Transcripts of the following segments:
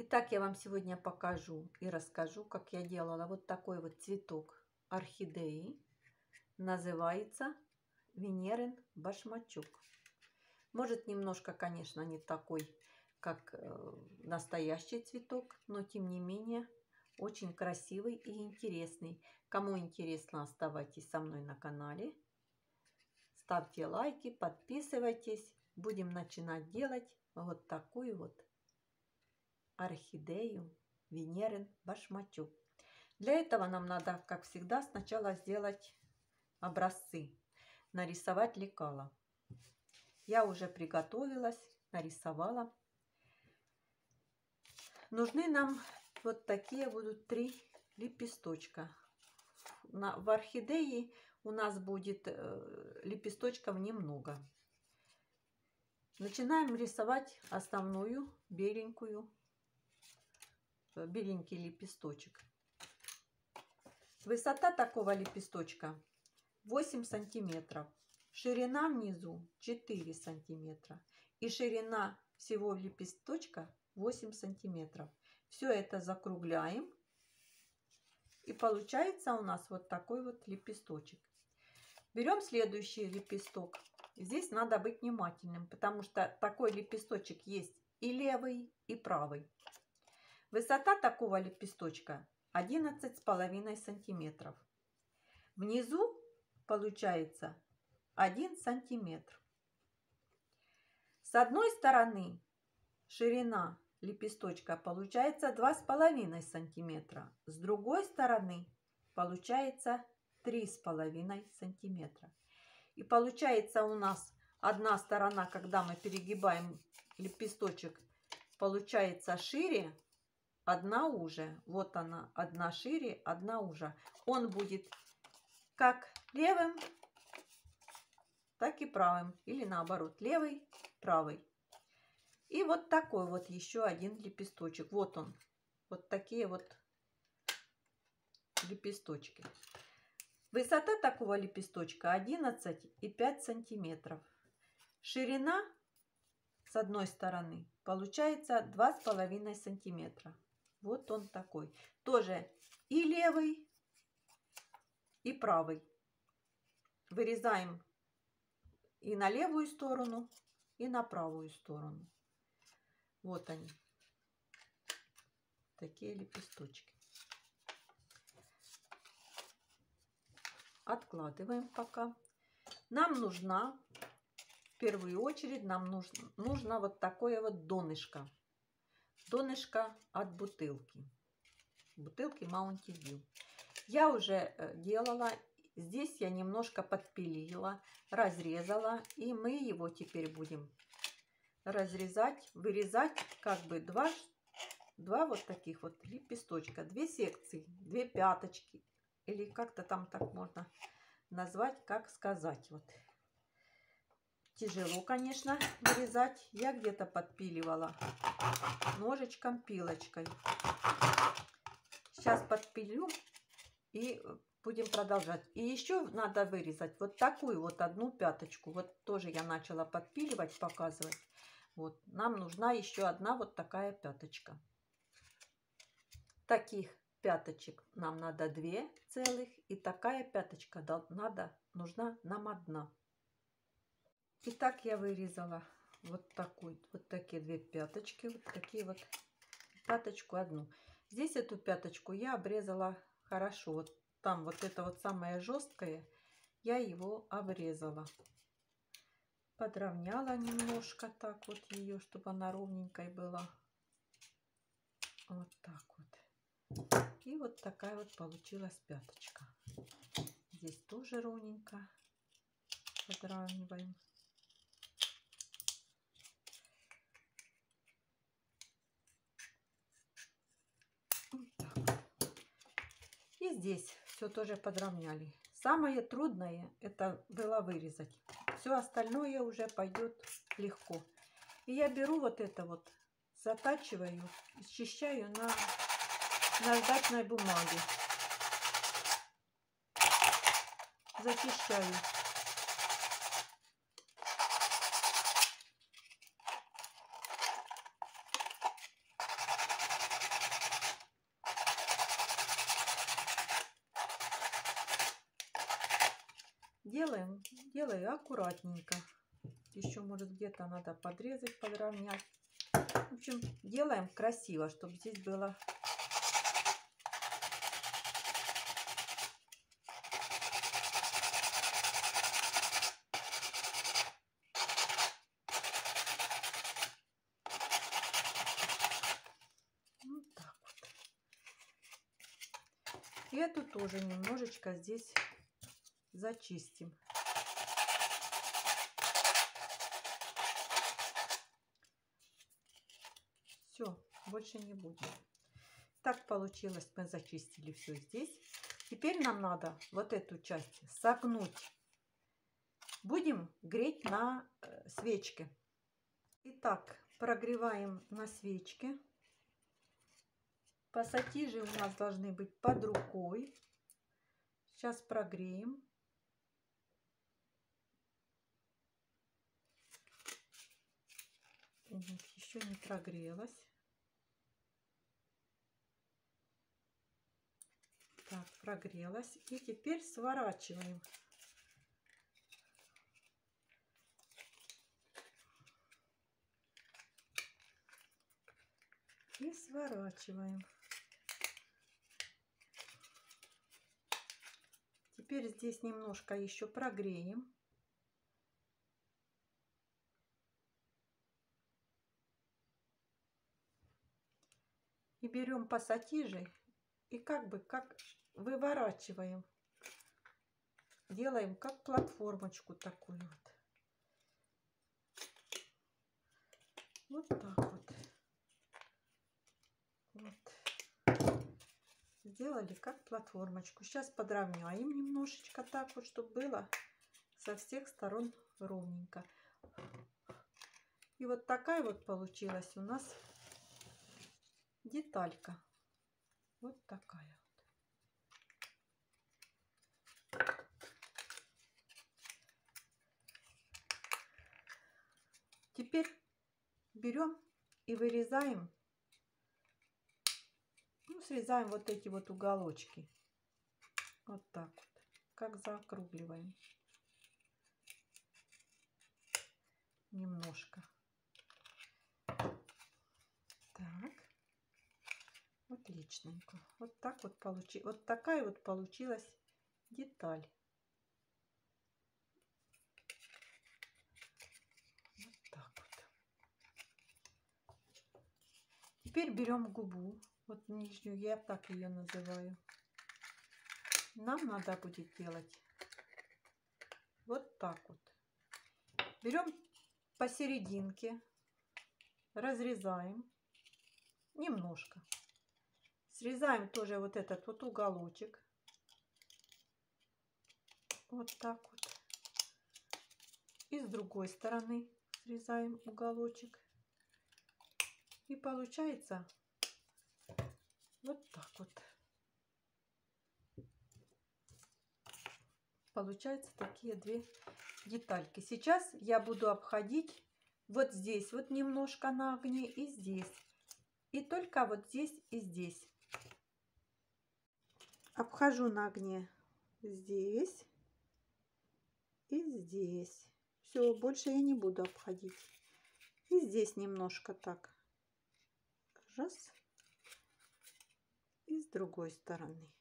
Итак, я вам сегодня покажу и расскажу, как я делала вот такой вот цветок орхидеи. Называется Венерин башмачок. Может, немножко, конечно, не такой, как э, настоящий цветок, но тем не менее очень красивый и интересный. Кому интересно, оставайтесь со мной на канале. Ставьте лайки, подписывайтесь. Будем начинать делать вот такую вот орхидею Венерин башмачок. Для этого нам надо, как всегда, сначала сделать образцы, нарисовать лекала. Я уже приготовилась, нарисовала. Нужны нам вот такие будут три лепесточка. В орхидее у нас будет э, лепесточков немного. Начинаем рисовать основную беленькую беленький лепесточек. Высота такого лепесточка 8 сантиметров. Ширина внизу 4 сантиметра. И ширина всего лепесточка 8 сантиметров. Все это закругляем. И получается у нас вот такой вот лепесточек. Берем следующий лепесток. Здесь надо быть внимательным, потому что такой лепесточек есть и левый, и правый. Высота такого лепесточка 11,5 сантиметров. Внизу получается 1 сантиметр. С одной стороны ширина лепесточка получается 2,5 сантиметра. С другой стороны получается 3,5 сантиметра. И получается у нас одна сторона, когда мы перегибаем лепесточек, получается шире, одна уже. Вот она, одна шире, одна уже. Он будет как левым, так и правым. Или наоборот, левый, правый. И вот такой вот еще один лепесточек. Вот он. Вот такие вот лепесточки. Высота такого лепесточка 11,5 сантиметров. Ширина с одной стороны получается 2,5 сантиметра. Вот он такой. Тоже и левый, и правый. Вырезаем и на левую сторону, и на правую сторону. Вот они. Такие лепесточки. Откладываем пока. Нам нужна, в первую очередь, нам нужно, нужно вот такое вот донышко донышко от бутылки. Бутылки Mountain Dew. Я уже э, делала, здесь я немножко подпилила, разрезала, и мы его теперь будем разрезать, вырезать как бы два, два вот таких вот лепесточка, две секции, две пяточки, или как-то там так можно назвать, как сказать. Вот. Тяжело, конечно, вырезать. Я где-то подпиливала ножичком, пилочкой. Сейчас подпилю и будем продолжать. И еще надо вырезать вот такую вот одну пяточку. Вот тоже я начала подпиливать, показывать. Вот, нам нужна еще одна вот такая пяточка. Таких пяточек нам надо две целых. И такая пяточка надо, нужна нам одна. Итак, я вырезала вот такой, вот такие две пяточки, вот такие вот пяточку одну. Здесь эту пяточку я обрезала хорошо. Вот там вот это вот самое жесткое, я его обрезала. Подровняла немножко так вот ее, чтобы она ровненькой была. Вот так вот. И вот такая вот получилась пяточка. Здесь тоже ровненько подравниваем. Здесь все тоже подровняли. Самое трудное это было вырезать. Все остальное уже пойдет легко. И я беру вот это вот, затачиваю, счищаю на наждачной бумаге. Зачищаю. делаю аккуратненько. Еще, может, где-то надо подрезать, подровнять. В общем, делаем красиво, чтобы здесь было эту тоже немножечко здесь зачистим. Все, больше не будет. Так получилось, мы зачистили все здесь. Теперь нам надо вот эту часть согнуть. Будем греть на э, свечке. Итак, прогреваем на свечке. Пассатижи у нас должны быть под рукой. Сейчас прогреем. Еще не прогрелась. Так, прогрелась. И теперь сворачиваем. И сворачиваем. Теперь здесь немножко еще прогреем. И берем пассатижи и как бы как выворачиваем. Делаем как платформочку такую вот. Вот так вот. Вот. Сделали как платформочку. Сейчас подровняем немножечко так вот, чтобы было со всех сторон ровненько. И вот такая вот получилась у нас деталька. Вот такая Теперь берем и вырезаем, ну, срезаем вот эти вот уголочки. Вот так вот, как закругливаем. Немножко. Так. Отличненько. Вот так вот получи, вот такая вот получилась деталь. Вот так вот. Теперь берем губу, вот нижнюю, я так ее называю. Нам надо будет делать вот так вот. Берем посерединке, разрезаем немножко. Срезаем тоже вот этот вот уголочек. Вот так вот. И с другой стороны срезаем уголочек. И получается вот так вот. Получаются такие две детальки. Сейчас я буду обходить вот здесь вот немножко на огне и здесь. И только вот здесь и здесь обхожу на огне здесь и здесь. Все, больше я не буду обходить. И здесь немножко так. Раз. И с другой стороны.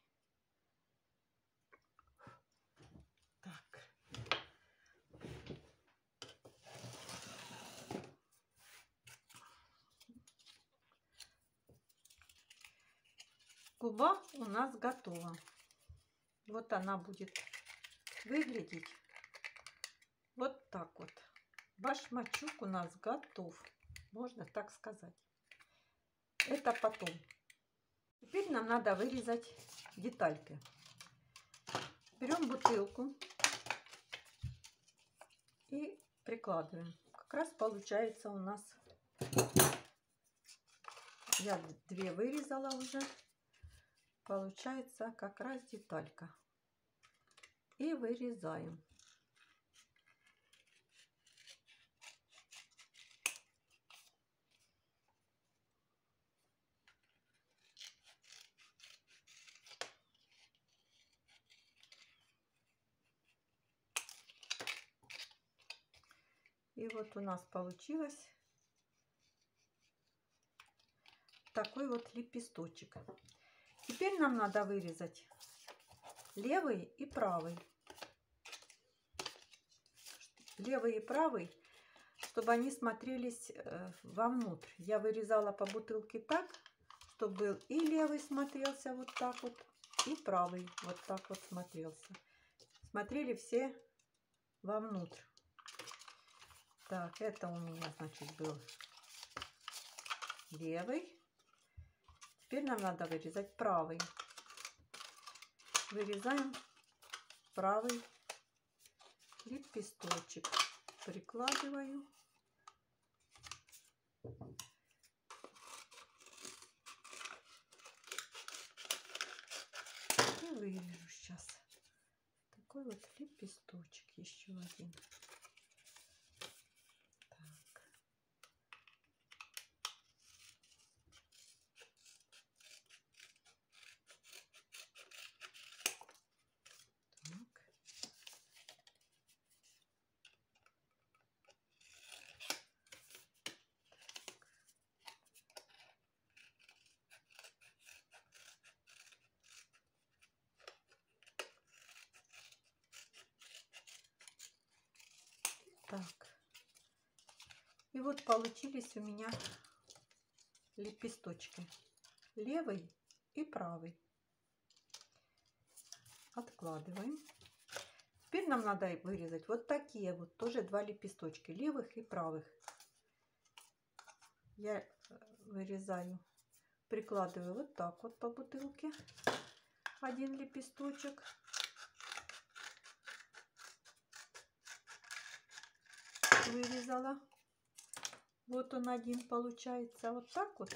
Так. Губа у нас готова. Вот она будет выглядеть вот так вот. Башмачок у нас готов, можно так сказать. Это потом. Теперь нам надо вырезать детальки. Берем бутылку и прикладываем. Как раз получается у нас, я две вырезала уже получается как раз деталька. И вырезаем. И вот у нас получилось такой вот лепесточек. Теперь нам надо вырезать левый и правый. Левый и правый, чтобы они смотрелись э, вовнутрь. Я вырезала по бутылке так, чтобы был и левый смотрелся вот так вот, и правый вот так вот смотрелся. Смотрели все вовнутрь. Так, это у меня, значит, был левый. Теперь нам надо вырезать правый. Вырезаем правый лепесточек. Прикладываю. И вырежу сейчас. Такой вот лепесточек еще один. Так. И вот получились у меня лепесточки. Левый и правый. Откладываем. Теперь нам надо вырезать вот такие вот тоже два лепесточки. Левых и правых. Я э, вырезаю, прикладываю вот так вот по бутылке. Один лепесточек. вырезала. Вот он один получается. Вот так вот.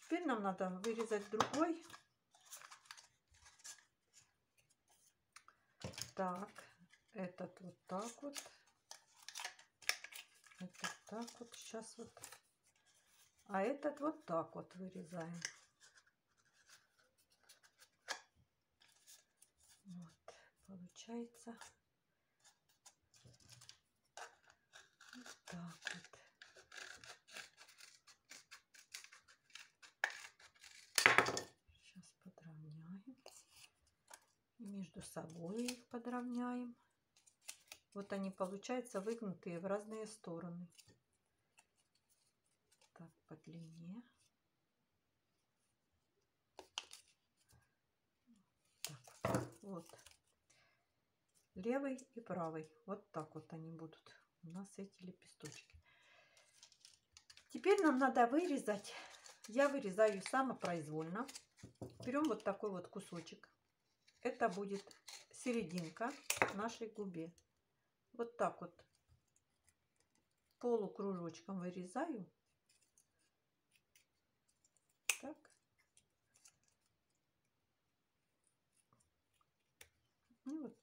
Теперь нам надо вырезать другой. Так, этот вот так вот. Этот так вот. Сейчас вот. А этот вот так вот вырезаем. Вот, получается. так вот. Сейчас подровняем. И между собой их подровняем. Вот они получаются выгнутые в разные стороны. Так, по длине. Так, вот. Левый и правый. Вот так вот они будут у нас эти лепесточки. Теперь нам надо вырезать. Я вырезаю самопроизвольно. Берем вот такой вот кусочек. Это будет серединка нашей губе. Вот так вот полукружочком вырезаю. Так. И вот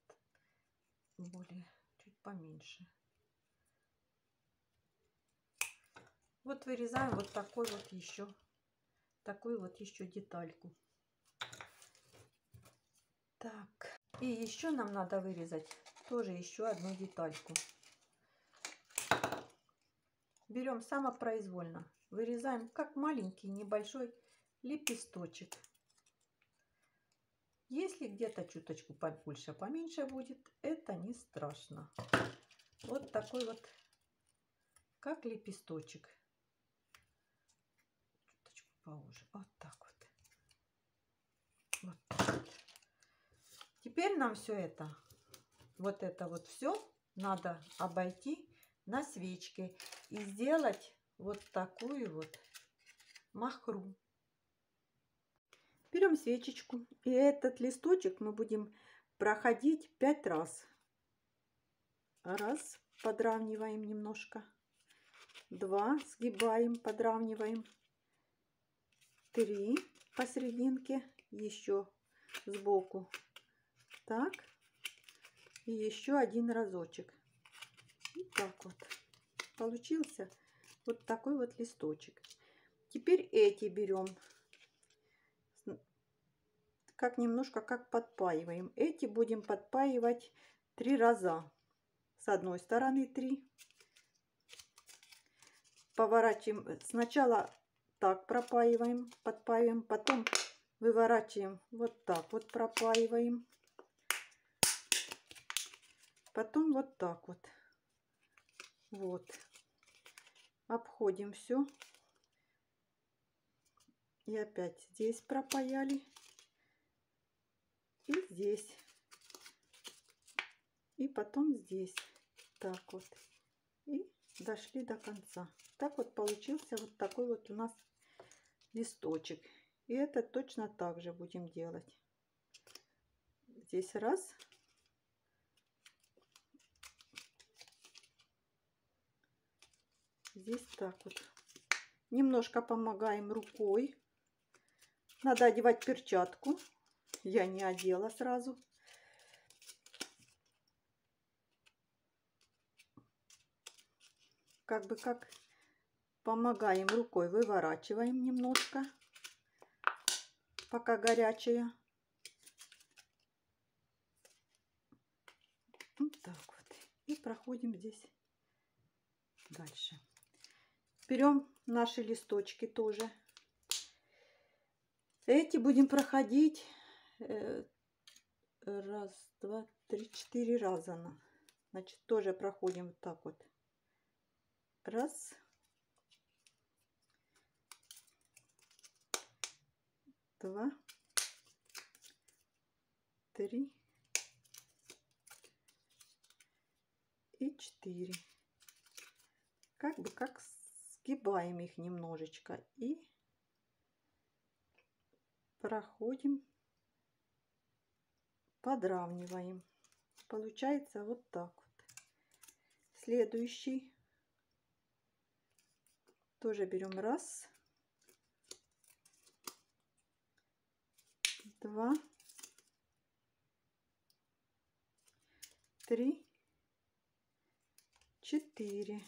более чуть поменьше. Вот вырезаем вот такой вот еще, такую вот еще детальку. Так, и еще нам надо вырезать тоже еще одну детальку. Берем самопроизвольно, вырезаем как маленький небольшой лепесточек. Если где-то чуточку побольше, поменьше будет, это не страшно. Вот такой вот, как лепесточек поуже. Вот так вот. Вот так. Теперь нам все это, вот это вот все надо обойти на свечке и сделать вот такую вот махру. Берем свечечку и этот листочек мы будем проходить пять раз. Раз, подравниваем немножко. Два, сгибаем, подравниваем три посерединке, еще сбоку. Так. И еще один разочек. И так вот. Получился вот такой вот листочек. Теперь эти берем. Как немножко как подпаиваем. Эти будем подпаивать три раза. с одной стороны 3. Поворачиваем. Сначала так пропаиваем, подпаиваем, потом выворачиваем вот так вот пропаиваем. Потом вот так вот. Вот. Обходим все. И опять здесь пропаяли. И здесь. И потом здесь. Так вот. И дошли до конца. Так вот получился вот такой вот у нас листочек. И это точно так же будем делать. Здесь раз. Здесь так вот. Немножко помогаем рукой. Надо одевать перчатку. Я не одела сразу. Как бы как помогаем рукой, выворачиваем немножко, пока горячая. Вот так вот. И проходим здесь дальше. Берем наши листочки тоже. Эти будем проходить э, раз, два, три, четыре раза. Значит, тоже проходим вот так вот. Раз. Два. Три. И четыре. Как бы как сгибаем их немножечко и проходим, подравниваем. Получается вот так вот. Следующий тоже берем раз, два, три, четыре.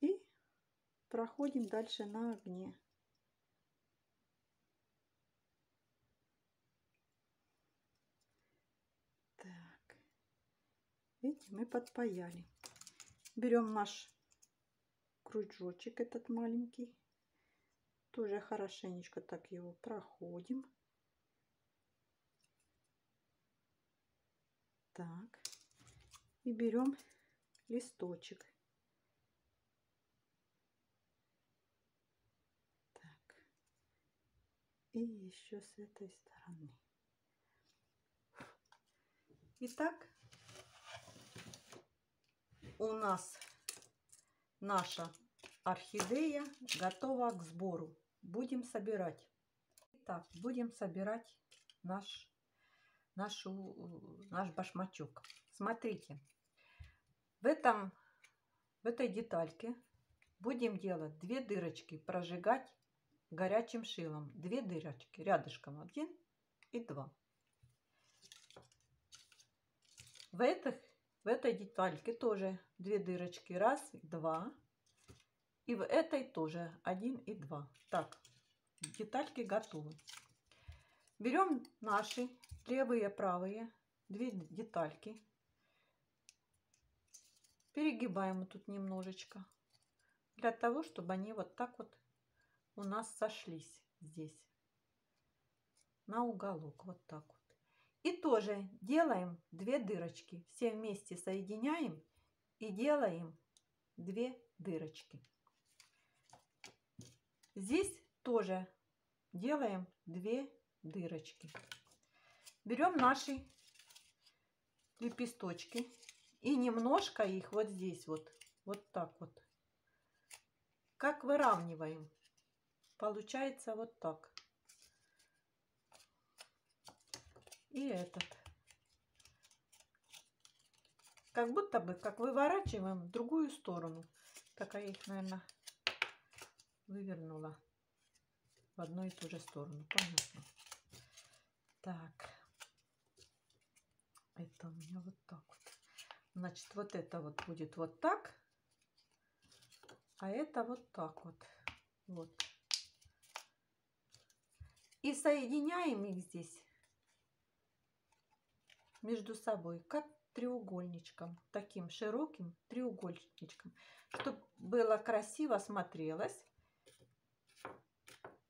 И проходим дальше на огне. Так, видите, мы подпаяли. Берем наш кружочек этот маленький. Тоже хорошенечко так его проходим. Так. И берем листочек так и еще с этой стороны Итак, у нас наша орхидея готова к сбору. Будем собирать. Так, будем собирать наш, нашу, наш башмачок. Смотрите, в, этом, в этой детальке будем делать две дырочки, прожигать горячим шилом. Две дырочки рядышком, один и два. В этих в этой детальке тоже две дырочки. Раз, два. И в этой тоже один и два. Так, детальки готовы. Берем наши левые, правые, две детальки. Перегибаем тут немножечко. Для того, чтобы они вот так вот у нас сошлись здесь. На уголок. Вот так вот. И тоже делаем две дырочки. Все вместе соединяем и делаем две дырочки. Здесь тоже делаем две дырочки. Берем наши лепесточки и немножко их вот здесь вот, вот так вот, как выравниваем. Получается вот так. и этот. Как будто бы, как выворачиваем в другую сторону. Так, я их, наверное, вывернула в одну и ту же сторону. Понятно. Так. Это у меня вот так вот. Значит, вот это вот будет вот так. А это вот так вот. Вот. И соединяем их здесь между собой, как треугольничком, таким широким треугольничком, чтобы было красиво смотрелось.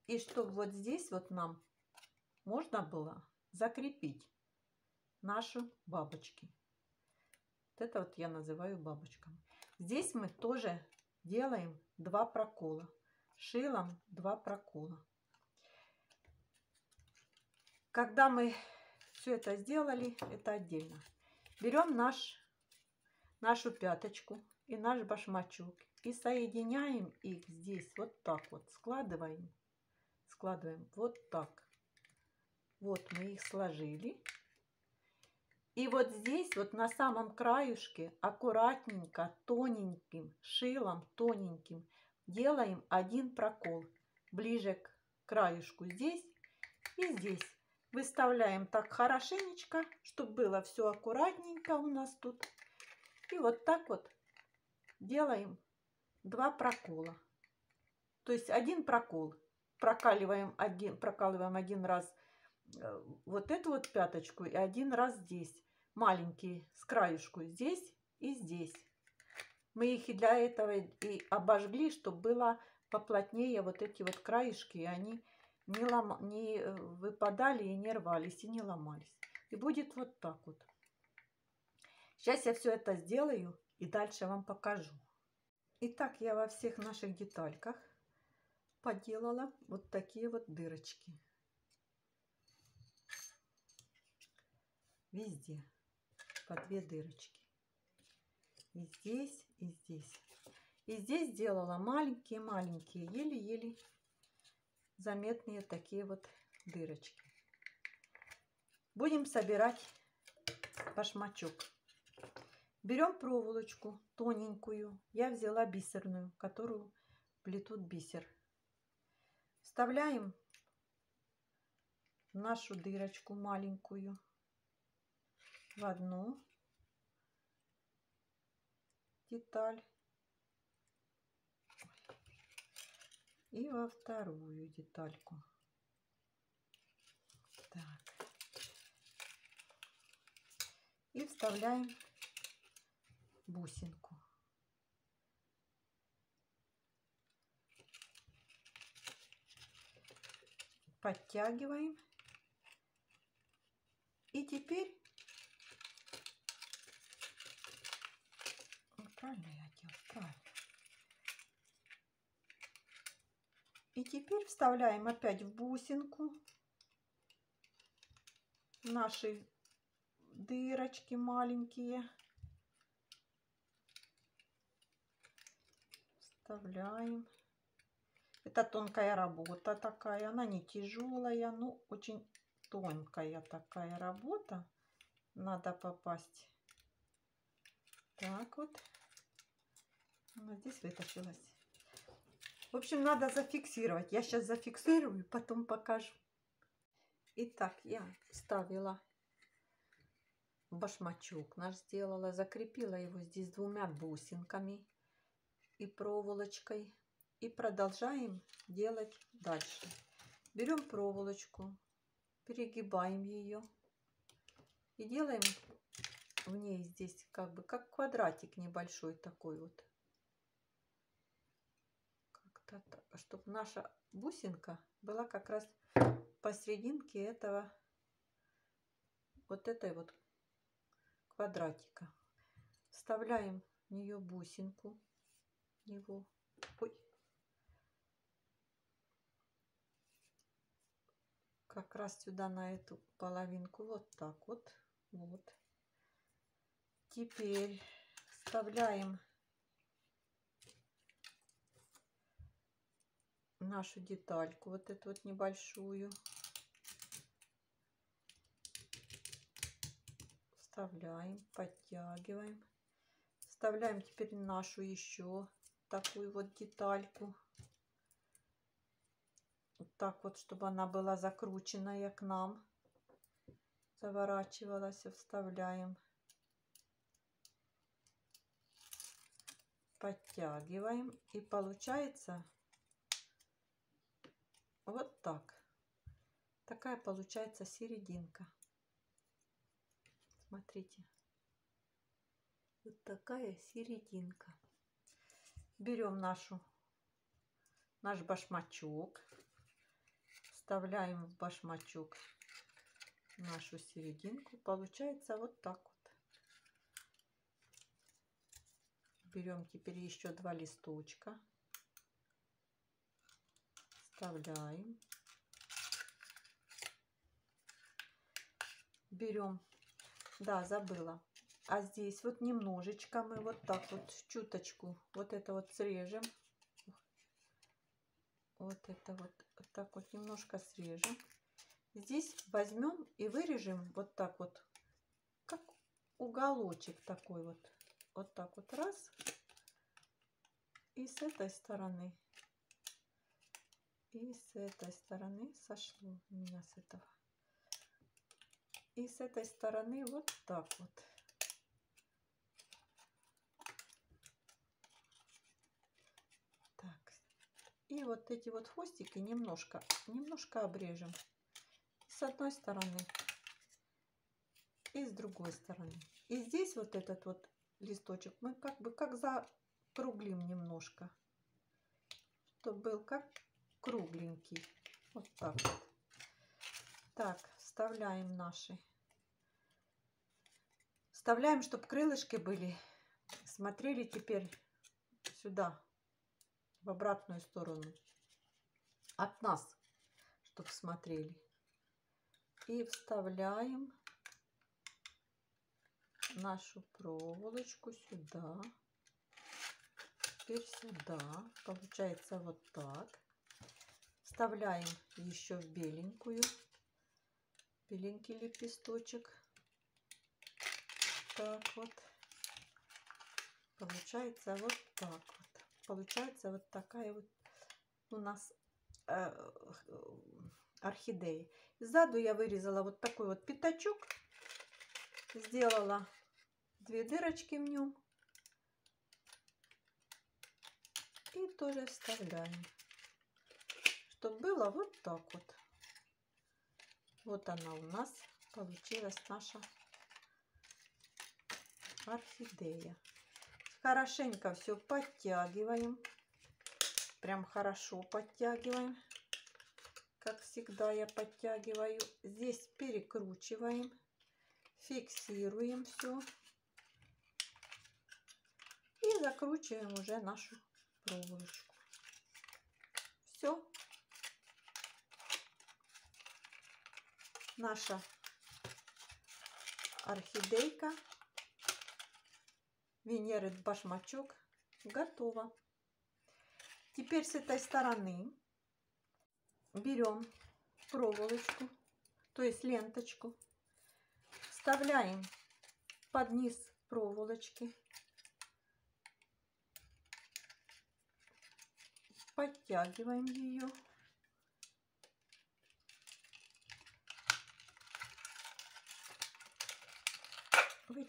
И чтобы вот здесь вот нам можно было закрепить нашу бабочки. Вот это вот я называю бабочками. Здесь мы тоже делаем два прокола. Шилом два прокола. Когда мы все это сделали, это отдельно. Берем наш, нашу пяточку и наш башмачок и соединяем их здесь вот так вот. Складываем, складываем вот так. Вот мы их сложили. И вот здесь, вот на самом краюшке, аккуратненько, тоненьким шилом, тоненьким, делаем один прокол ближе к краюшку здесь и здесь. Выставляем так хорошенечко, чтобы было все аккуратненько у нас тут. И вот так вот делаем два прокола. То есть один прокол. Прокаливаем один, прокалываем один раз э, вот эту вот пяточку и один раз здесь. Маленький с краюшку здесь и здесь. Мы их и для этого и обожгли, чтобы было поплотнее вот эти вот краешки, и они не, лом... не э, выпадали и не рвались, и не ломались. И будет вот так вот. Сейчас я все это сделаю и дальше вам покажу. Итак, я во всех наших детальках поделала вот такие вот дырочки. Везде по две дырочки. И здесь, и здесь. И здесь сделала маленькие-маленькие, еле-еле заметные такие вот дырочки. Будем собирать башмачок. Берем проволочку тоненькую. Я взяла бисерную, которую плетут бисер. Вставляем нашу дырочку маленькую в одну деталь и во вторую детальку. Так. И вставляем бусинку. Подтягиваем. И теперь правильно я делаю, правильно. И теперь вставляем опять в бусинку наши дырочки маленькие. Вставляем. Это тонкая работа такая, она не тяжелая, но очень тонкая такая работа. Надо попасть. Так вот. Она здесь вытащилась. В общем, надо зафиксировать. Я сейчас зафиксирую, потом покажу. Итак, я ставила башмачок наш сделала, закрепила его здесь двумя бусинками и проволочкой. И продолжаем делать дальше. Берем проволочку, перегибаем ее и делаем в ней здесь как бы как квадратик небольшой такой вот чтобы наша бусинка была как раз посерединке этого вот этой вот квадратика. Вставляем в нее бусинку, его, ой, как раз сюда на эту половинку, вот так вот, вот. Теперь вставляем нашу детальку, вот эту вот небольшую. Вставляем, подтягиваем. Вставляем теперь нашу еще такую вот детальку. Вот так вот, чтобы она была закрученная к нам. Заворачивалась, вставляем. Подтягиваем. И получается вот так. Такая получается серединка. Смотрите. Вот такая серединка. Берем нашу, наш башмачок. Вставляем в башмачок нашу серединку. Получается вот так вот. Берем теперь еще два листочка. Вставляем. Берем, да, забыла. А здесь вот немножечко мы вот так вот чуточку вот это вот срежем. Вот это вот, вот так вот немножко срежем. Здесь возьмем и вырежем вот так вот, как уголочек такой вот. Вот так вот раз. И с этой стороны. И с этой стороны сошло у меня с этого. И с этой стороны вот так вот. Так. И вот эти вот хвостики немножко, немножко обрежем. С одной стороны и с другой стороны. И здесь вот этот вот листочек мы как бы как закруглим немножко. Чтобы был как кругленький. Вот так вот. Так, вставляем наши. Вставляем, чтобы крылышки были. Смотрели теперь сюда, в обратную сторону. От нас, чтобы смотрели. И вставляем нашу проволочку сюда. Теперь сюда. Получается вот так. Вставляем еще в беленькую беленький лепесточек. Так вот. Получается вот так вот. Получается вот такая вот у нас э, орхидея. Сзаду я вырезала вот такой вот пятачок. Сделала две дырочки в нем. И тоже вставляем. Чтобы было вот так вот. Вот она у нас получилась наша орхидея. Хорошенько все подтягиваем. Прям хорошо подтягиваем. Как всегда я подтягиваю. Здесь перекручиваем. Фиксируем все. И закручиваем уже нашу проволочку. Все. Наша орхидейка. Венеры башмачок. Готова. Теперь с этой стороны берем проволочку, то есть ленточку, вставляем под низ проволочки, подтягиваем ее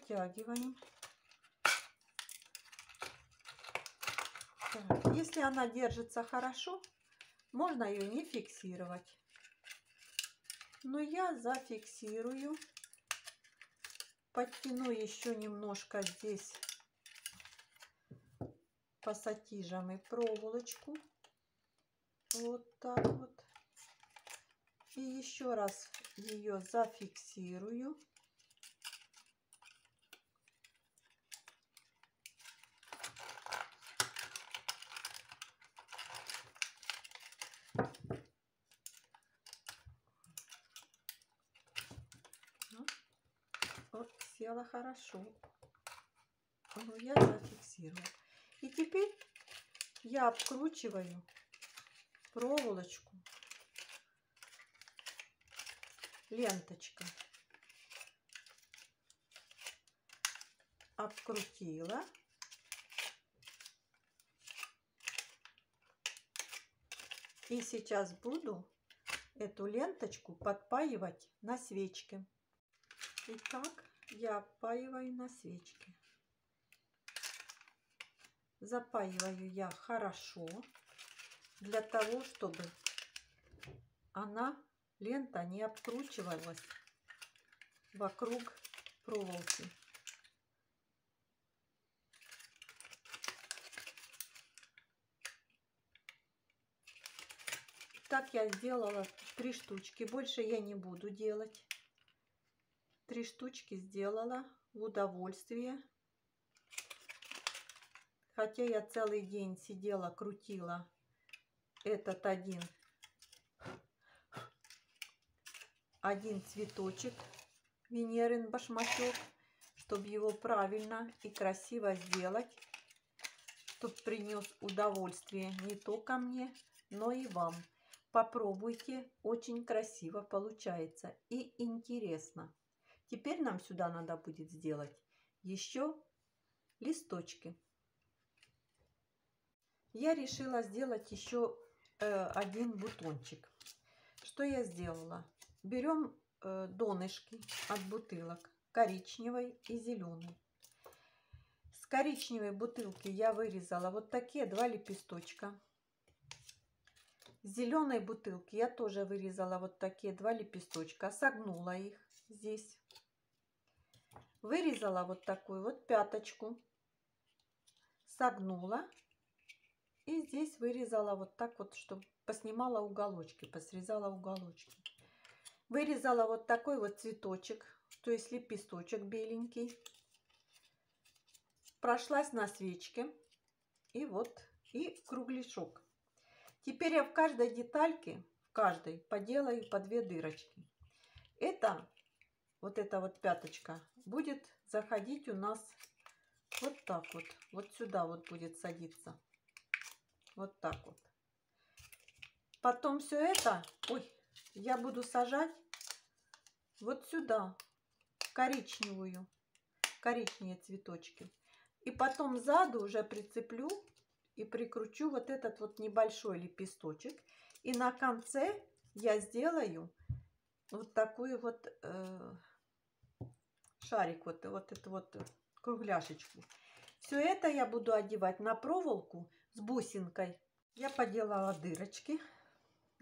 вытягиваем. Так, если она держится хорошо, можно ее не фиксировать. Но я зафиксирую. Подтяну еще немножко здесь пассатижем и проволочку. Вот так вот. И еще раз ее зафиксирую. Села хорошо. Ну, я зафиксировала. И теперь я обкручиваю проволочку ленточкой. Обкрутила. И сейчас буду эту ленточку подпаивать на свечке. Итак, я опаиваю на свечке. Запаиваю я хорошо, для того, чтобы она, лента, не обкручивалась вокруг проволоки. Так я сделала три штучки. Больше я не буду делать. Три штучки сделала в удовольствие. Хотя я целый день сидела, крутила этот один, один цветочек Венерин башмачок, чтобы его правильно и красиво сделать, чтобы принес удовольствие не только мне, но и вам. Попробуйте, очень красиво получается и интересно. Теперь нам сюда надо будет сделать еще листочки. Я решила сделать еще э, один бутончик. Что я сделала? Берем э, донышки от бутылок коричневой и зеленой. С коричневой бутылки я вырезала вот такие два лепесточка зеленой бутылки я тоже вырезала вот такие два лепесточка, согнула их здесь. Вырезала вот такую вот пяточку, согнула и здесь вырезала вот так вот, чтобы поснимала уголочки, посрезала уголочки. Вырезала вот такой вот цветочек, то есть лепесточек беленький. Прошлась на свечке и вот и кругляшок. Теперь я в каждой детальке, в каждой, поделаю по две дырочки. Это, вот эта вот пяточка, будет заходить у нас вот так вот. Вот сюда вот будет садиться. Вот так вот. Потом все это, ой, я буду сажать вот сюда, коричневую, коричневые цветочки. И потом сзаду уже прицеплю и прикручу вот этот вот небольшой лепесточек. И на конце я сделаю вот такую вот э, шарик, вот, вот эту вот кругляшечку. Все это я буду одевать на проволоку с бусинкой. Я поделала дырочки,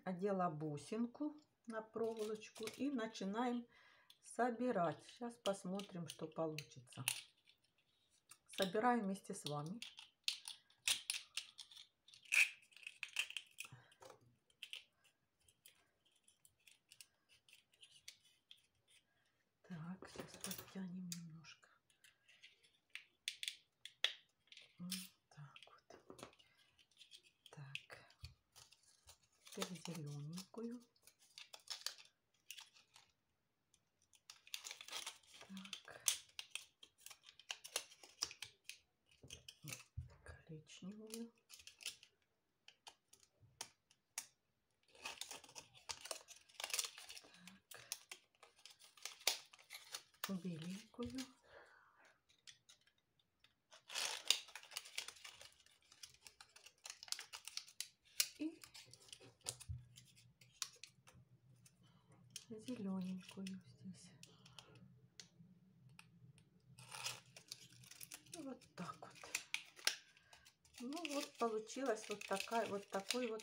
одела бусинку на проволочку и начинаем собирать. Сейчас посмотрим, что получится. Собираем вместе с вами. Зелененькую. Так. Коричневую. Так. Беленькую. Зелененькую здесь. Вот так вот. Ну вот получилась вот такая вот такой вот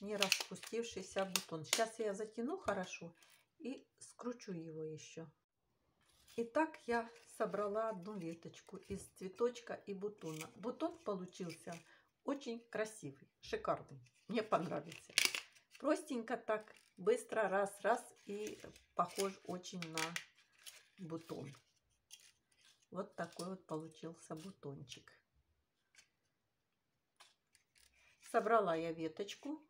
не распустившийся бутон. Сейчас я затяну хорошо и скручу его еще. Итак, я собрала одну веточку из цветочка и бутона. Бутон получился очень красивый, шикарный. Мне понравился. Простенько так Быстро раз-раз и похож очень на бутон. Вот такой вот получился бутончик. Собрала я веточку,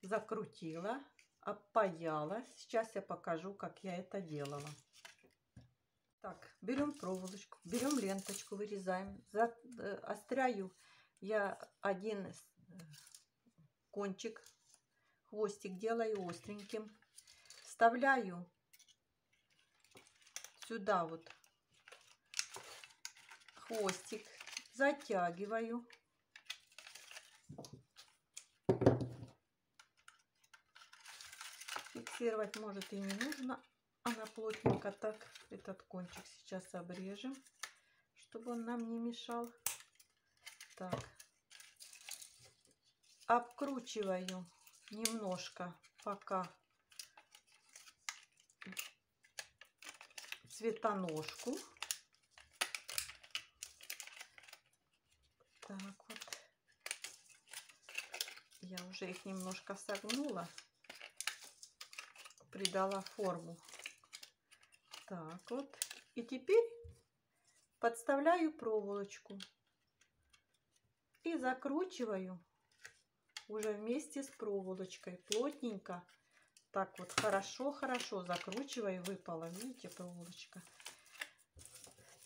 закрутила, опаяла. Сейчас я покажу, как я это делала. Так, берем проволочку, берем ленточку, вырезаем. Заостряю э, я один кончик хвостик делаю остреньким. Вставляю сюда вот хвостик, затягиваю. Фиксировать может и не нужно. Она плотненько так. Этот кончик сейчас обрежем, чтобы он нам не мешал. Так. Обкручиваю немножко пока цветоножку. Так вот. Я уже их немножко согнула. Придала форму. Так вот. И теперь подставляю проволочку. И закручиваю уже вместе с проволочкой плотненько так вот хорошо-хорошо закручиваю. Выпала, видите, проволочка.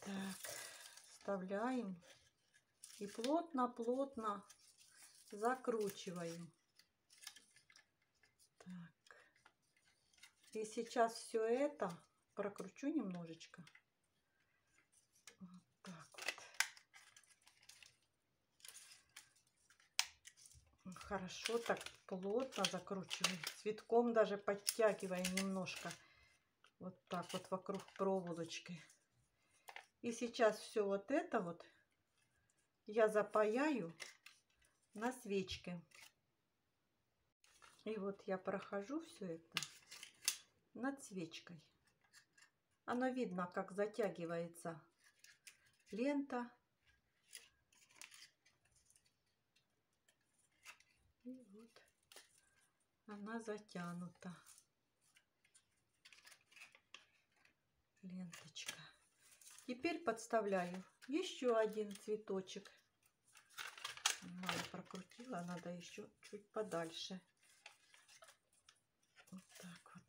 Так, вставляем. И плотно-плотно закручиваем. Так. И сейчас все это прокручу немножечко. Вот так вот. Хорошо так плотно закручиваем. Цветком даже подтягиваем немножко. Вот так вот вокруг проволочки. И сейчас все вот это вот я запаяю на свечке. И вот я прохожу все это над свечкой. Оно видно, как затягивается лента. И вот она затянута. Ленточка. Теперь подставляю еще один цветочек. Мало прокрутила, надо еще чуть подальше. Вот так вот.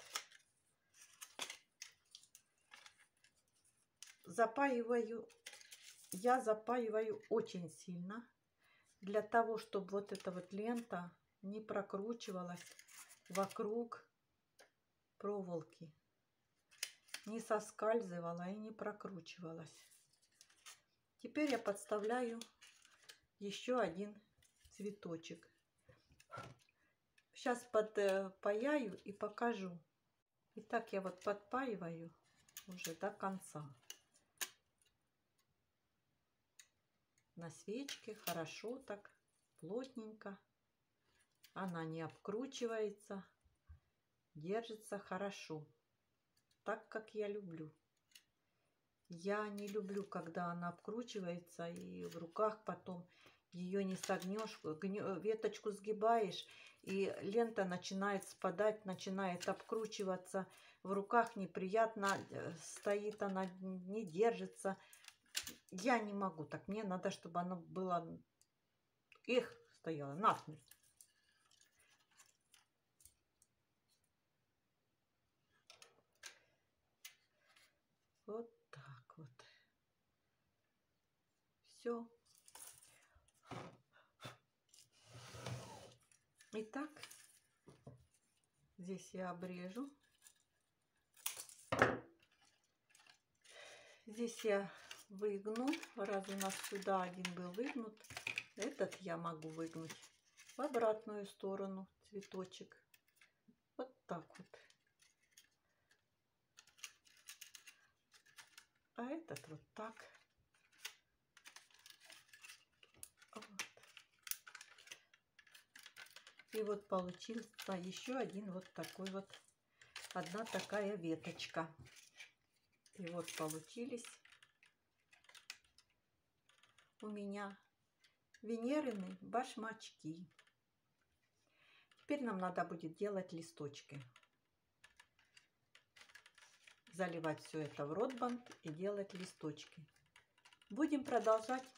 Запаиваю, я запаиваю очень сильно, для того, чтобы вот эта вот лента не прокручивалась вокруг проволоки. Не соскальзывала и не прокручивалась. Теперь я подставляю еще один цветочек. Сейчас подпаяю и покажу. Итак, я вот подпаиваю уже до конца. На свечке хорошо так, плотненько. Она не обкручивается, держится хорошо, так как я люблю. Я не люблю, когда она обкручивается и в руках потом ее не согнешь, веточку сгибаешь, и лента начинает спадать, начинает обкручиваться. В руках неприятно э, стоит, она не держится. Я не могу так. Мне надо, чтобы оно было... Их стояло насмерть. Вот все. Итак, здесь я обрежу. Здесь я выгну, раз у нас сюда один был выгнут, этот я могу выгнуть в обратную сторону цветочек. Вот так вот. А этот вот так. И вот получился еще один вот такой вот, одна такая веточка. И вот получились у меня венерины башмачки. Теперь нам надо будет делать листочки. Заливать все это в ротбанд и делать листочки. Будем продолжать